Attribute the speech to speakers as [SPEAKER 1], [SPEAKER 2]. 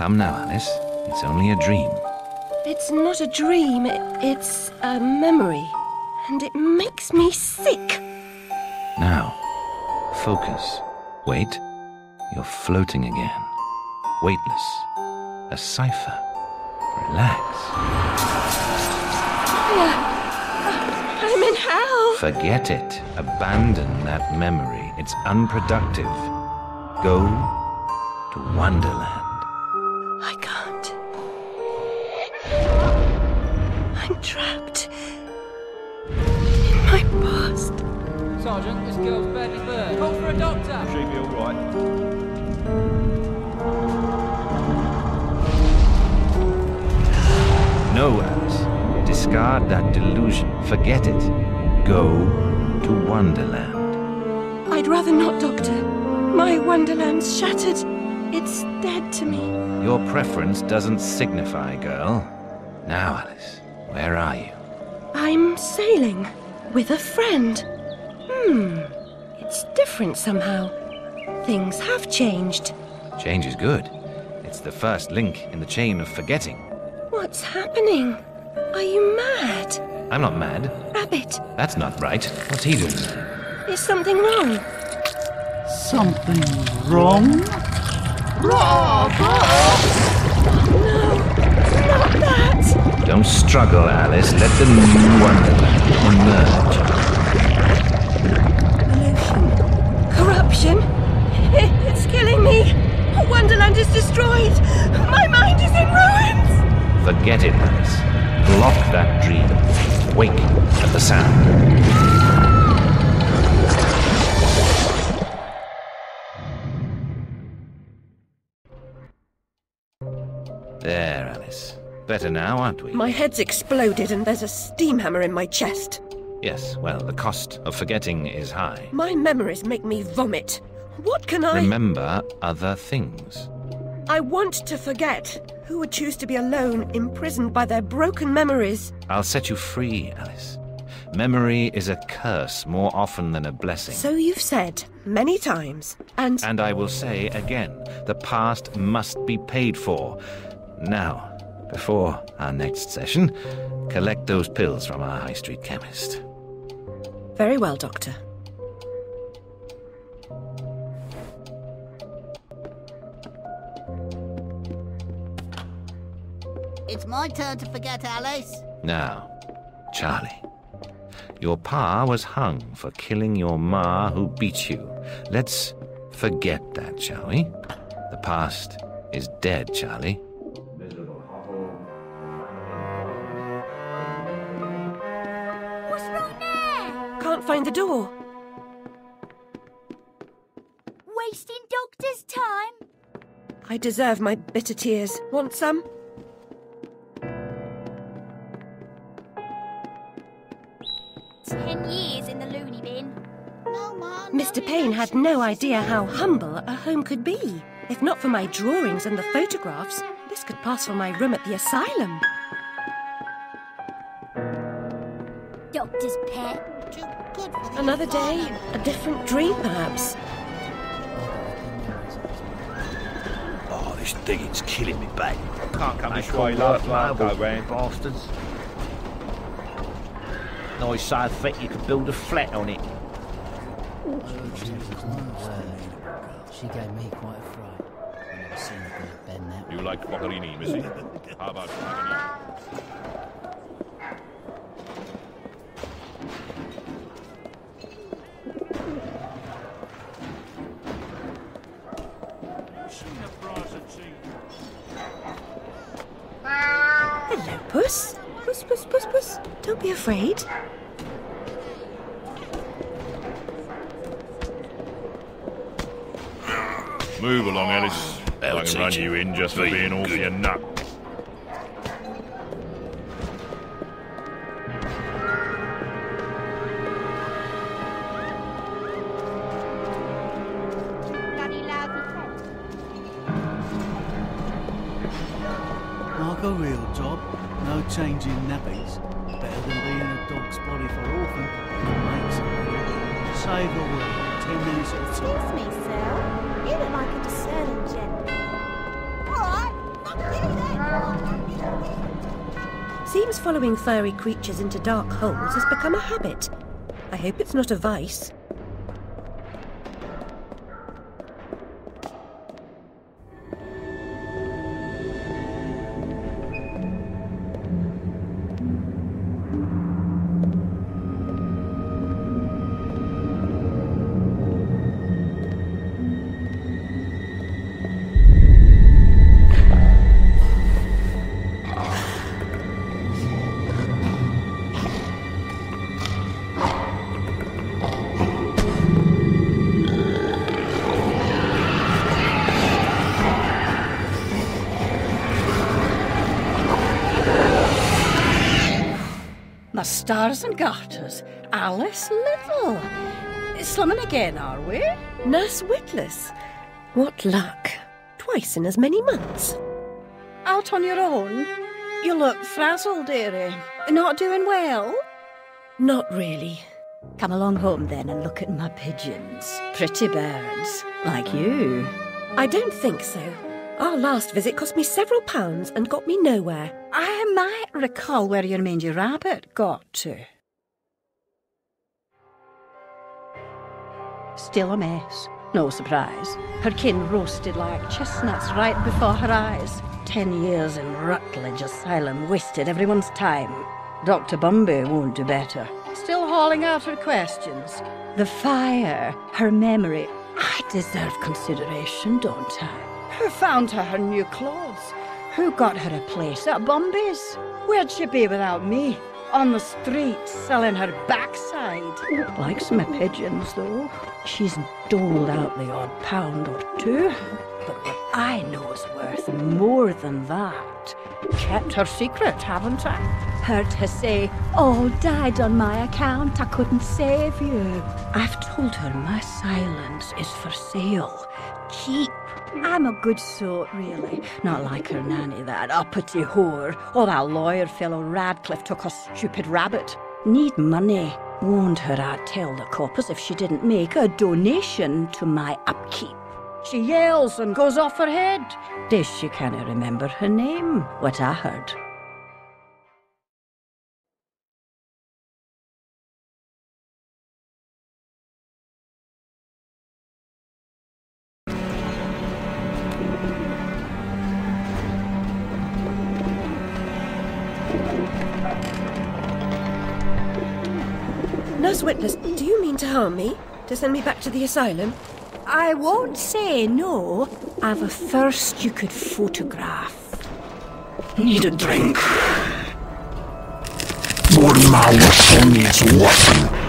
[SPEAKER 1] Come now, Alice. It's only a dream.
[SPEAKER 2] It's not a dream, it's a memory. And it makes me sick.
[SPEAKER 1] Now, focus. Wait. You're floating again. Weightless. A cipher. Relax.
[SPEAKER 2] Uh, I'm in hell.
[SPEAKER 1] Forget it. Abandon that memory. It's unproductive. Go to Wonderland.
[SPEAKER 2] I'm trapped in my past.
[SPEAKER 3] Sergeant, this girl's badly burned. Call for a doctor.
[SPEAKER 4] She'll be all right.
[SPEAKER 1] No, Alice. Discard that delusion. Forget it. Go to Wonderland.
[SPEAKER 2] I'd rather not, Doctor. My Wonderland's shattered. It's dead to me.
[SPEAKER 1] Your preference doesn't signify, girl. Now, Alice, where are you?
[SPEAKER 2] I'm sailing with a friend. Hmm, it's different somehow. Things have changed.
[SPEAKER 1] Change is good. It's the first link in the chain of forgetting.
[SPEAKER 2] What's happening? Are you mad?
[SPEAKER 1] I'm not mad.
[SPEAKER 2] Rabbit,
[SPEAKER 1] That's not right. What's he doing?
[SPEAKER 2] is something wrong?
[SPEAKER 5] Something wrong?
[SPEAKER 2] Not that!
[SPEAKER 1] Don't struggle, Alice. Let the new Wonderland emerge.
[SPEAKER 2] Corruption. It's killing me. Wonderland is destroyed. My mind is in ruins.
[SPEAKER 1] Forget it, Alice. Block that dream. Wake at the sound. There, Alice. Better now, aren't we?
[SPEAKER 2] My head's exploded and there's a steam hammer in my chest.
[SPEAKER 1] Yes, well, the cost of forgetting is high.
[SPEAKER 2] My memories make me vomit. What can I.
[SPEAKER 1] Remember other things.
[SPEAKER 2] I want to forget. Who would choose to be alone, imprisoned by their broken memories?
[SPEAKER 1] I'll set you free, Alice. Memory is a curse more often than a blessing.
[SPEAKER 2] So you've said many times. And
[SPEAKER 1] And I will say again, the past must be paid for. Now, before our next session, collect those pills from our high street chemist.
[SPEAKER 2] very well, Doctor.
[SPEAKER 6] It's my turn to forget, Alice.
[SPEAKER 1] Now, Charlie. Your pa was hung for killing your ma who beat you. Let's forget that, shall we? The past is dead, Charlie.
[SPEAKER 2] Find the door.
[SPEAKER 6] Wasting doctor's time?
[SPEAKER 2] I deserve my bitter tears. Want some?
[SPEAKER 6] Ten years in the loony bin. No, Mum.
[SPEAKER 2] Mr. Payne had no idea how humble a home could be. If not for my drawings and the photographs, this could pass for my room at the asylum.
[SPEAKER 6] Doctor's pet.
[SPEAKER 2] Another day, a different dream, perhaps.
[SPEAKER 7] Oh, this digging's killing me back.
[SPEAKER 4] Can't come this way,
[SPEAKER 7] all
[SPEAKER 4] love. go round.
[SPEAKER 7] Bastards. Nice side thick you could build a flat on it.
[SPEAKER 8] She gave me quite a fright. I've never seen a girl bend that
[SPEAKER 4] You like Boccherini, Missy? How about Paganini?
[SPEAKER 2] Don't afraid.
[SPEAKER 4] Move along, Alice.
[SPEAKER 7] I'll ah,
[SPEAKER 4] I can run you
[SPEAKER 7] you.
[SPEAKER 4] in just for being awfully
[SPEAKER 7] good.
[SPEAKER 4] a nut.
[SPEAKER 6] Bloody lousy pet.
[SPEAKER 5] Like a real job. No changing nappies dog's body for orphan and makes save the world. Minutes or.
[SPEAKER 6] Excuse me, sir. You look like a discerning gentleman. All right, not
[SPEAKER 2] Seems following furry creatures into dark holes has become a habit. I hope it's not a vice.
[SPEAKER 9] Stars and garters, Alice Liddell. Slumming again, are we?
[SPEAKER 2] Nurse Witless. What luck. Twice in as many months.
[SPEAKER 9] Out on your own? You look frazzled, dearie. Not doing well?
[SPEAKER 2] Not really.
[SPEAKER 9] Come along home then and look at my pigeons. Pretty birds, like you.
[SPEAKER 2] I don't think so. Our last visit cost me several pounds and got me nowhere.
[SPEAKER 9] I might recall where your mangy rabbit got to. Still a mess. No surprise. Her kin roasted like chestnuts right before her eyes. Ten years in Rutledge Asylum wasted everyone's time. Dr. Bumby won't do better. Still hauling out her questions. The fire, her memory. I deserve consideration, don't I? Who found her her new clothes? Who got her a place at Bumby's? Where'd she be without me? On the street, selling her backside. Likes my pigeons, though. She's doled out the odd pound or two. But what I know is worth more than that. Kept her secret, haven't I? Heard her say, All died on my account, I couldn't save you. I've told her my silence is for sale. Keep. I'm a good sort, really. Not like her nanny, that uppity whore. Or that lawyer fellow Radcliffe took her stupid rabbit. Need money. Warned her I'd tell the coppers if she didn't make a donation to my upkeep. She yells and goes off her head. Days she can't remember her name, what I heard.
[SPEAKER 2] Nurse Witless, do you mean to harm me? To send me back to the asylum?
[SPEAKER 9] I won't say no. I've a thirst you could photograph.
[SPEAKER 7] Need a drink. Bournemouth needs water.